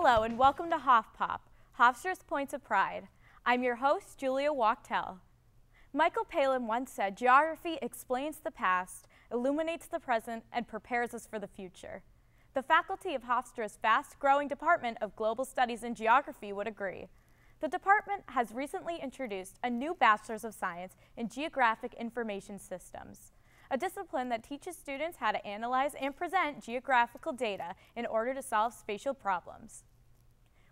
Hello and welcome to HofPop, Hofstra's Points of Pride. I'm your host, Julia Wachtel. Michael Palin once said, geography explains the past, illuminates the present, and prepares us for the future. The faculty of Hofstra's fast-growing Department of Global Studies and Geography would agree. The department has recently introduced a new Bachelor's of Science in Geographic Information Systems, a discipline that teaches students how to analyze and present geographical data in order to solve spatial problems.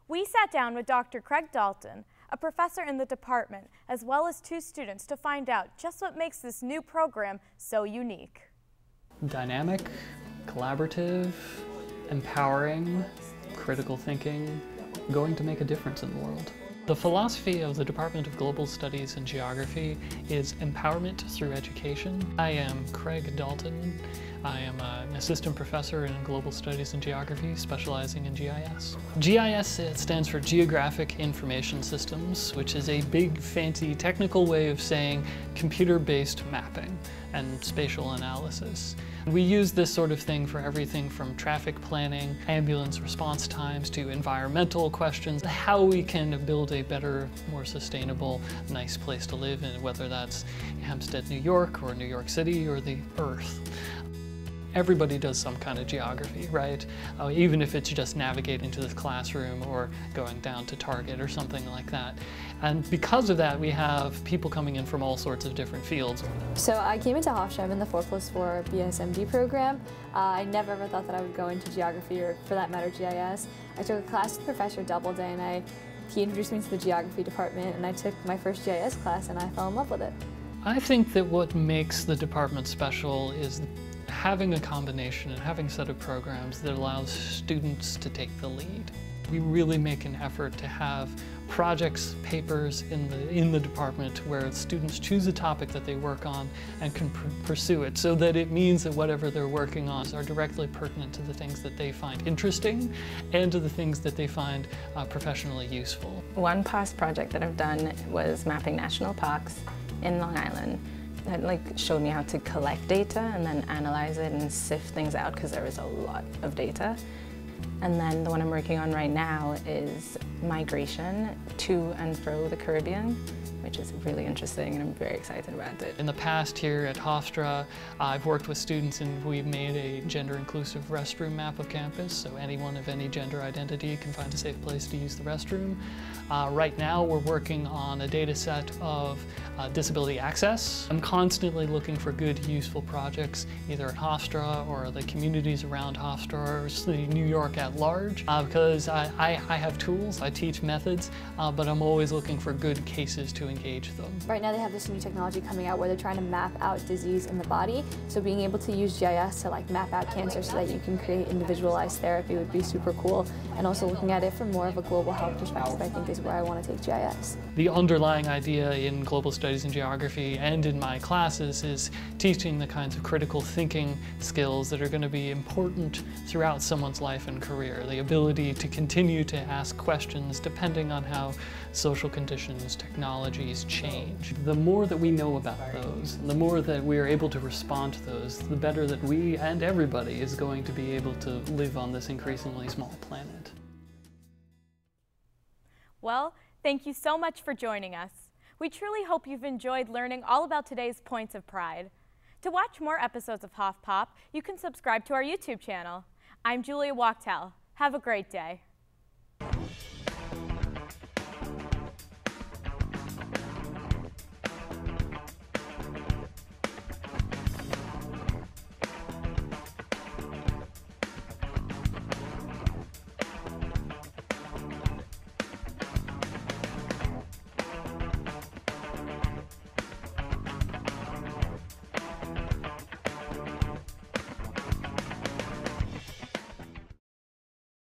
We sat down with Dr. Craig Dalton, a professor in the department, as well as two students to find out just what makes this new program so unique. Dynamic, collaborative, empowering, critical thinking, going to make a difference in the world. The philosophy of the Department of Global Studies and Geography is empowerment through education. I am Craig Dalton. I am an assistant professor in global studies and geography, specializing in GIS. GIS stands for Geographic Information Systems, which is a big, fancy technical way of saying computer-based mapping and spatial analysis. We use this sort of thing for everything from traffic planning, ambulance response times, to environmental questions, how we can build a better, more sustainable, nice place to live in, whether that's Hempstead, New York, or New York City, or the Earth everybody does some kind of geography, right? Uh, even if it's just navigating to the classroom or going down to Target or something like that. And because of that, we have people coming in from all sorts of different fields. So I came into Hofstra in the 4 plus 4 BSMD program. Uh, I never ever thought that I would go into geography or for that matter GIS. I took a class with Professor Doubleday and I, he introduced me to the geography department and I took my first GIS class and I fell in love with it. I think that what makes the department special is having a combination and having a set of programs that allows students to take the lead. We really make an effort to have projects, papers in the, in the department where students choose a topic that they work on and can pursue it so that it means that whatever they're working on are directly pertinent to the things that they find interesting and to the things that they find uh, professionally useful. One past project that I've done was mapping national parks in Long Island that like showed me how to collect data and then analyze it and sift things out because there is a lot of data. And then the one I'm working on right now is migration to and fro the Caribbean which is really interesting and I'm very excited about it. In the past here at Hofstra, I've worked with students and we've made a gender-inclusive restroom map of campus, so anyone of any gender identity can find a safe place to use the restroom. Uh, right now we're working on a data set of uh, disability access. I'm constantly looking for good, useful projects, either at Hofstra or the communities around Hofstra or New York at large, uh, because I, I, I, have tools, I teach methods, uh, but I'm always looking for good cases to engage them. Right now they have this new technology coming out where they're trying to map out disease in the body. So being able to use GIS to like map out cancer so that you can create individualized therapy would be super cool. And also looking at it from more of a global health perspective I think is where I want to take GIS. The underlying idea in global studies and geography and in my classes is teaching the kinds of critical thinking skills that are going to be important throughout someone's life and career. The ability to continue to ask questions depending on how social conditions, change. The more that we know about those, the more that we are able to respond to those, the better that we and everybody is going to be able to live on this increasingly small planet. Well, thank you so much for joining us. We truly hope you've enjoyed learning all about today's points of pride. To watch more episodes of HofPop, you can subscribe to our YouTube channel. I'm Julia Wachtel. Have a great day.